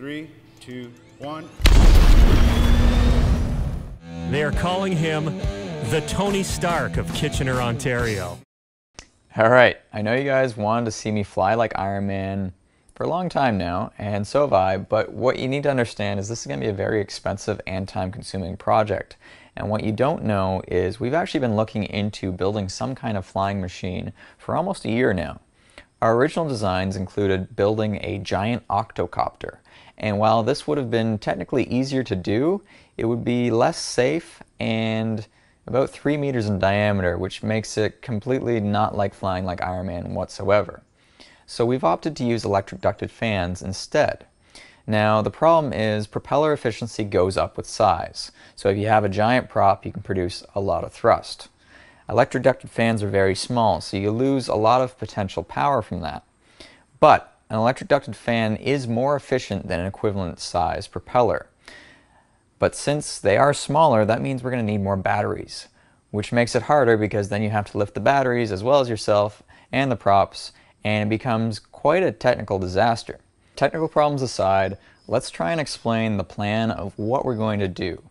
Three, two, one. They are calling him the Tony Stark of Kitchener, Ontario. All right, I know you guys wanted to see me fly like Iron Man for a long time now, and so have I, but what you need to understand is this is going to be a very expensive and time-consuming project. And what you don't know is we've actually been looking into building some kind of flying machine for almost a year now. Our original designs included building a giant octocopter, and while this would have been technically easier to do, it would be less safe and about 3 meters in diameter, which makes it completely not like flying like Iron Man whatsoever. So we've opted to use electric ducted fans instead. Now the problem is propeller efficiency goes up with size. So if you have a giant prop, you can produce a lot of thrust. Electric ducted fans are very small, so you lose a lot of potential power from that. But an electric ducted fan is more efficient than an equivalent size propeller. But since they are smaller, that means we're going to need more batteries, which makes it harder because then you have to lift the batteries as well as yourself and the props, and it becomes quite a technical disaster. Technical problems aside, let's try and explain the plan of what we're going to do.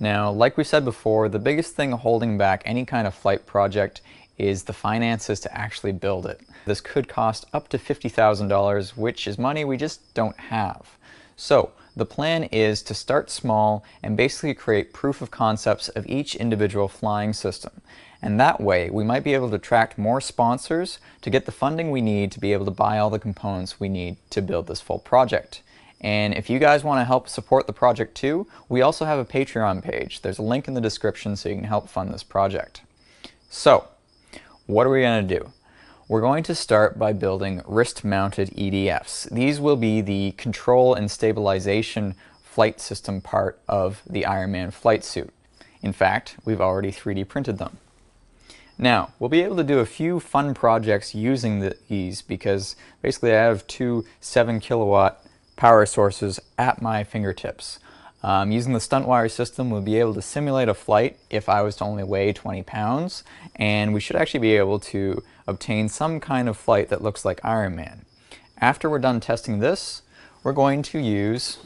Now, like we said before, the biggest thing holding back any kind of flight project is the finances to actually build it. This could cost up to $50,000, which is money we just don't have. So the plan is to start small and basically create proof of concepts of each individual flying system. And that way, we might be able to attract more sponsors to get the funding we need to be able to buy all the components we need to build this full project. And if you guys want to help support the project too, we also have a Patreon page. There's a link in the description so you can help fund this project. So, what are we going to do? We're going to start by building wrist-mounted EDFs. These will be the control and stabilization flight system part of the Ironman flight suit. In fact, we've already 3D printed them. Now, we'll be able to do a few fun projects using the, these because basically I have two 7 kilowatt power sources at my fingertips. Um, using the stunt wire system, we'll be able to simulate a flight if I was to only weigh 20 pounds, and we should actually be able to obtain some kind of flight that looks like Iron Man. After we're done testing this, we're going to use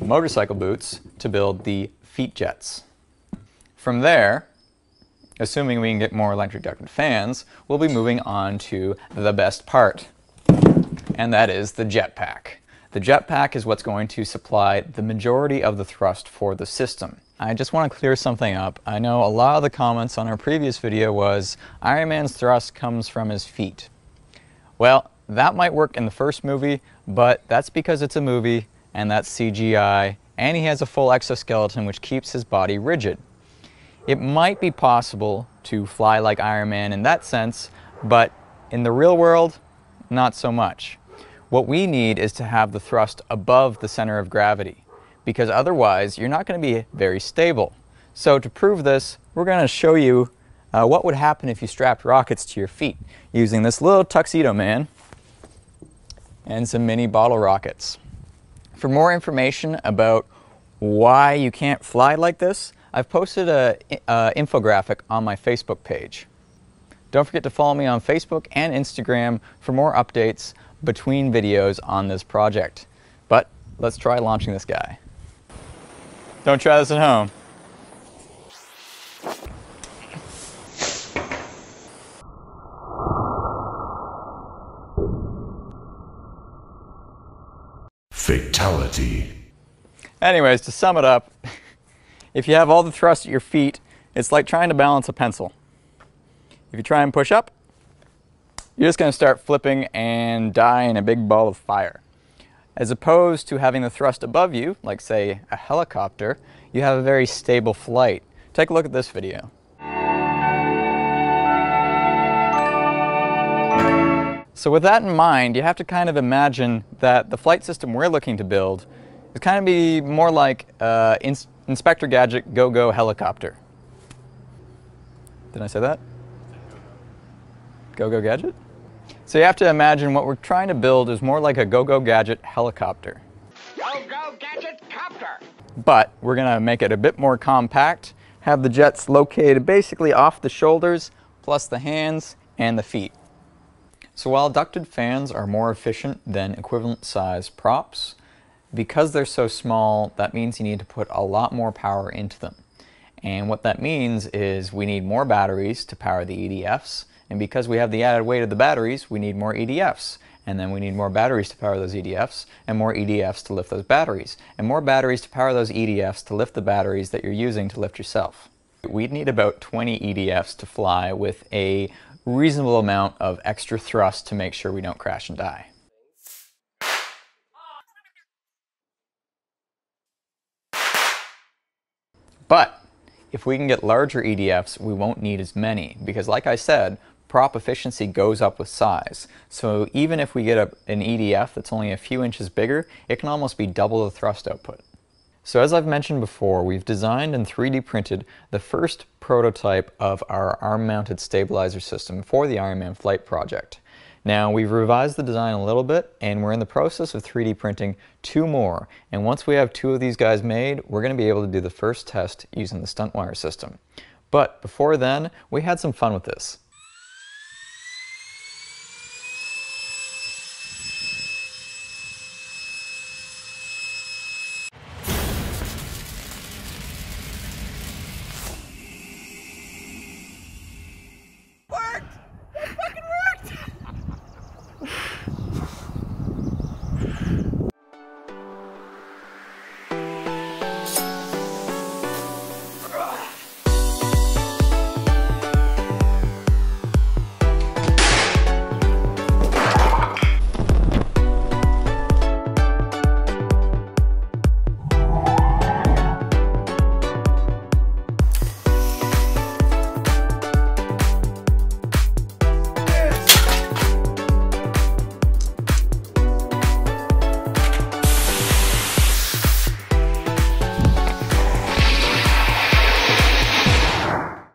motorcycle boots to build the feet jets. From there, assuming we can get more electric ducted fans, we'll be moving on to the best part, and that is the jetpack. The jetpack is what's going to supply the majority of the thrust for the system. I just want to clear something up. I know a lot of the comments on our previous video was Iron Man's thrust comes from his feet. Well, that might work in the first movie, but that's because it's a movie and that's CGI and he has a full exoskeleton which keeps his body rigid. It might be possible to fly like Iron Man in that sense, but in the real world, not so much. What we need is to have the thrust above the center of gravity because otherwise you're not going to be very stable. So to prove this, we're going to show you uh, what would happen if you strapped rockets to your feet using this little tuxedo man and some mini bottle rockets. For more information about why you can't fly like this, I've posted an infographic on my Facebook page. Don't forget to follow me on Facebook and Instagram for more updates between videos on this project. But let's try launching this guy. Don't try this at home. Fatality. Anyways, to sum it up, if you have all the thrust at your feet, it's like trying to balance a pencil. If you try and push up, you're just going to start flipping and die in a big ball of fire. As opposed to having the thrust above you, like say a helicopter, you have a very stable flight. Take a look at this video. So with that in mind, you have to kind of imagine that the flight system we're looking to build is kind of be more like uh, Ins Inspector Gadget Go-Go helicopter. Did I say that? Go-Go Gadget? So you have to imagine what we're trying to build is more like a go-go gadget helicopter. Go-go gadget copter! But we're gonna make it a bit more compact, have the jets located basically off the shoulders, plus the hands and the feet. So while ducted fans are more efficient than equivalent size props, because they're so small, that means you need to put a lot more power into them. And what that means is we need more batteries to power the EDFs, and because we have the added weight of the batteries, we need more EDFs. And then we need more batteries to power those EDFs, and more EDFs to lift those batteries, and more batteries to power those EDFs to lift the batteries that you're using to lift yourself. We'd need about 20 EDFs to fly with a reasonable amount of extra thrust to make sure we don't crash and die. But if we can get larger EDFs, we won't need as many because like I said, prop efficiency goes up with size. So even if we get a, an EDF that's only a few inches bigger, it can almost be double the thrust output. So as I've mentioned before, we've designed and 3D printed the first prototype of our arm-mounted stabilizer system for the Ironman flight project. Now we've revised the design a little bit and we're in the process of 3D printing two more. And once we have two of these guys made, we're going to be able to do the first test using the stunt wire system. But before then, we had some fun with this.